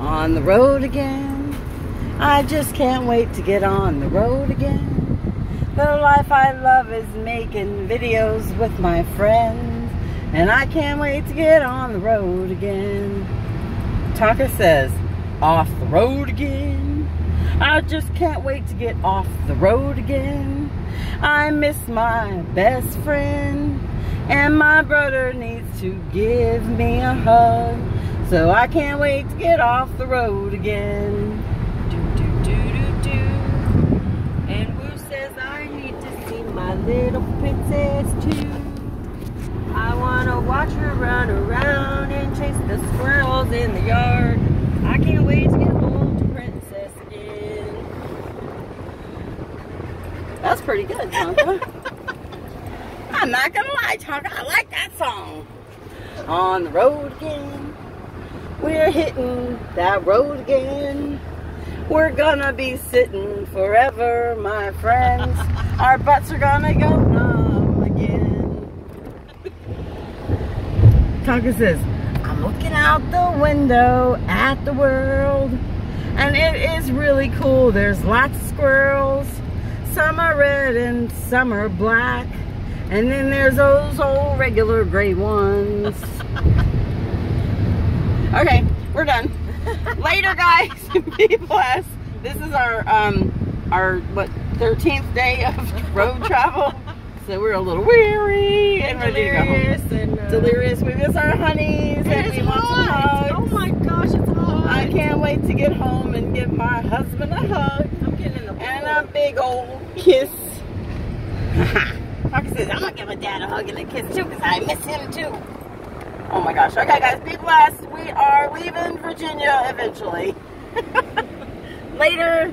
on the road again. I just can't wait to get on the road again. The life I love is making videos with my friends. And I can't wait to get on the road again. Tonka says, off the road again. I just can't wait to get off the road again. I miss my best friend. And my brother needs to give me a hug. So I can't wait to get off the road again. Do, do, do, do, do. And Woo says I need to see my little princess too. I want to watch her run around and chase the squirrels in the yard. I can't wait to get home to Princess again. That's pretty good, Tonka. I'm not gonna lie, Tonka, I like that song. On the road again. We're hitting that road again. We're gonna be sitting forever, my friends. Our butts are gonna go numb again. Tonka says, I'm looking out the window at the world. And it is really cool. There's lots of squirrels. Some are red and some are black. And then there's those old regular gray ones. okay, we're done. Later, guys. Be blessed. This is our um our what 13th day of road travel. So we're a little weary and ready to go home. And, uh, Delirious. We miss our honeys and we want some hot. Oh my gosh, it's hot. I can't wait to get home and give my husband a hug I'm getting in the pool. and a big old kiss. Parker says, I'm gonna give my dad a hug and a kiss too because I miss him too. Oh my gosh. Okay, guys, be blessed. We are leaving Virginia eventually. Later.